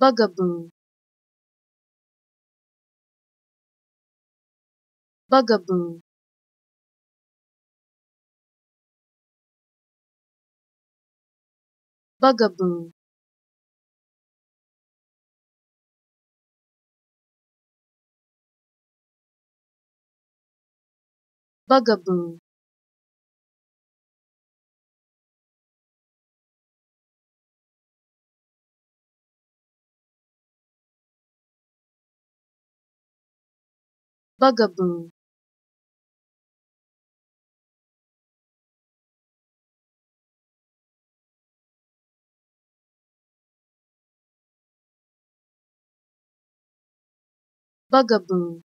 bugaboo. Bugaboo. Bugaboo. Bugaboo bugaboo. Bugaboo